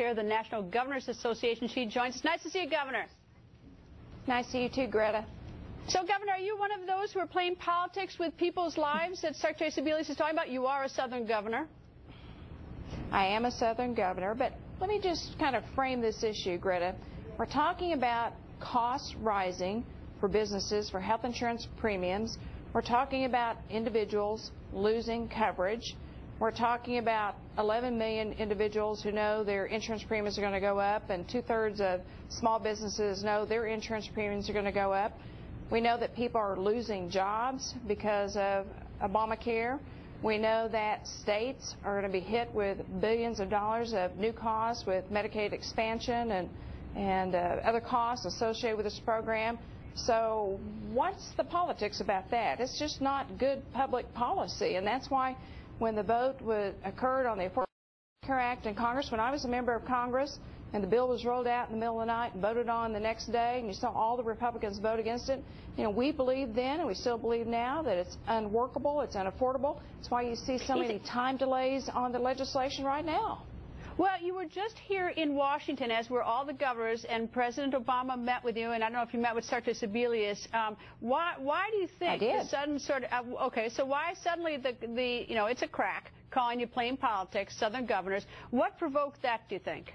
chair of the National Governors Association. She joins us. Nice to see you, Governor. Nice to see you too, Greta. So, Governor, are you one of those who are playing politics with people's lives that Secretary Sebelius is talking about? You are a Southern governor. I am a Southern governor, but let me just kind of frame this issue, Greta. We're talking about costs rising for businesses for health insurance premiums. We're talking about individuals losing coverage. We're talking about 11 million individuals who know their insurance premiums are going to go up, and two thirds of small businesses know their insurance premiums are going to go up. We know that people are losing jobs because of Obamacare. We know that states are going to be hit with billions of dollars of new costs with Medicaid expansion and, and uh, other costs associated with this program. So what's the politics about that? It's just not good public policy, and that's why when the vote occurred on the Affordable Care Act in Congress, when I was a member of Congress, and the bill was rolled out in the middle of the night and voted on the next day, and you saw all the Republicans vote against it. You know, we believed then, and we still believe now, that it's unworkable, it's unaffordable. That's why you see so many time delays on the legislation right now. Well, you were just here in Washington, as were all the governors, and President Obama met with you, and I don't know if you met with Secretary Sebelius. Um, why, why do you think the sudden sort of, uh, okay, so why suddenly the, the, you know, it's a crack calling you plain politics, Southern governors. What provoked that, do you think?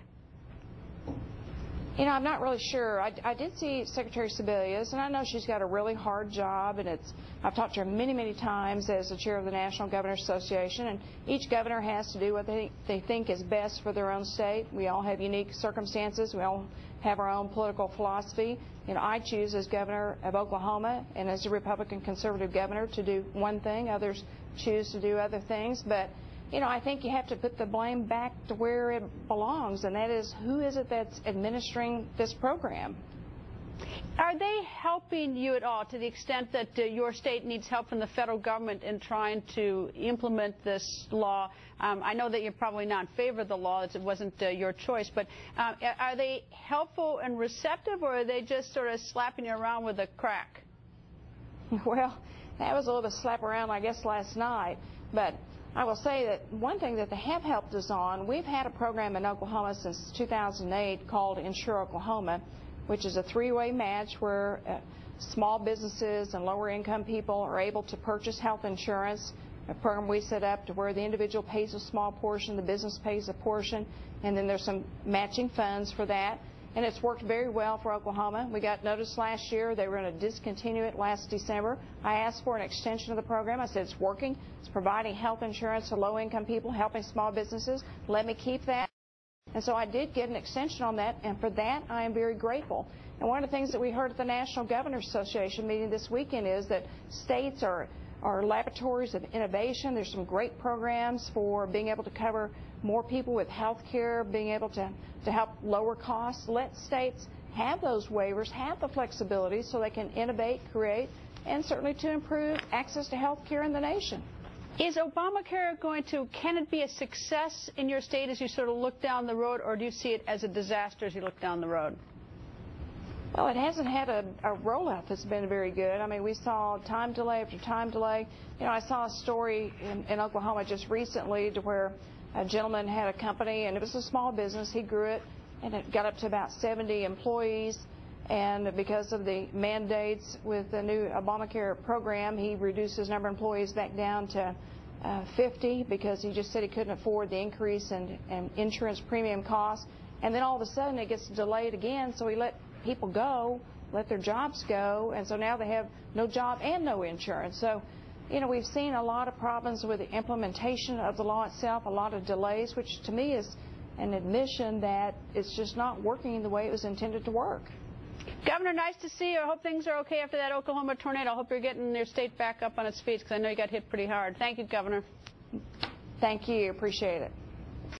You know, I'm not really sure. I, I did see Secretary Sebelius, and I know she's got a really hard job, and it's I've talked to her many, many times as the chair of the National Governors Association, and each governor has to do what they, they think is best for their own state. We all have unique circumstances. We all have our own political philosophy. You know, I choose as governor of Oklahoma and as a Republican conservative governor to do one thing. Others choose to do other things, but you know, I think you have to put the blame back to where it belongs, and that is who is it that's administering this program? Are they helping you at all to the extent that uh, your state needs help from the federal government in trying to implement this law? Um, I know that you're probably not in favor of the law, it wasn't uh, your choice, but uh, are they helpful and receptive, or are they just sort of slapping you around with a crack? Well, that was a little bit slap around, I guess, last night, but I will say that one thing that they have helped us on, we've had a program in Oklahoma since 2008 called Insure Oklahoma, which is a three-way match where uh, small businesses and lower income people are able to purchase health insurance. A program we set up to where the individual pays a small portion, the business pays a portion, and then there's some matching funds for that and it's worked very well for Oklahoma. We got notice last year they were going to discontinue it last December. I asked for an extension of the program. I said it's working. It's providing health insurance to low-income people, helping small businesses. Let me keep that. And so I did get an extension on that, and for that I am very grateful. And one of the things that we heard at the National Governors Association meeting this weekend is that states are are laboratories of innovation. There's some great programs for being able to cover more people with health care, being able to, to help lower costs. Let states have those waivers, have the flexibility so they can innovate, create, and certainly to improve access to health care in the nation. Is Obamacare going to, can it be a success in your state as you sort of look down the road, or do you see it as a disaster as you look down the road? Well, it hasn't had a, a rollout that's been very good. I mean, we saw time delay after time delay. You know, I saw a story in, in Oklahoma just recently to where a gentleman had a company, and it was a small business. He grew it, and it got up to about 70 employees. And because of the mandates with the new Obamacare program, he reduced his number of employees back down to uh, 50 because he just said he couldn't afford the increase in, in insurance premium costs. And then all of a sudden it gets delayed again, so he let people go, let their jobs go, and so now they have no job and no insurance. So, you know, we've seen a lot of problems with the implementation of the law itself, a lot of delays, which to me is an admission that it's just not working the way it was intended to work. Governor, nice to see you. I hope things are okay after that Oklahoma tornado. I hope you're getting your state back up on its feet because I know you got hit pretty hard. Thank you, Governor. Thank you. Appreciate it.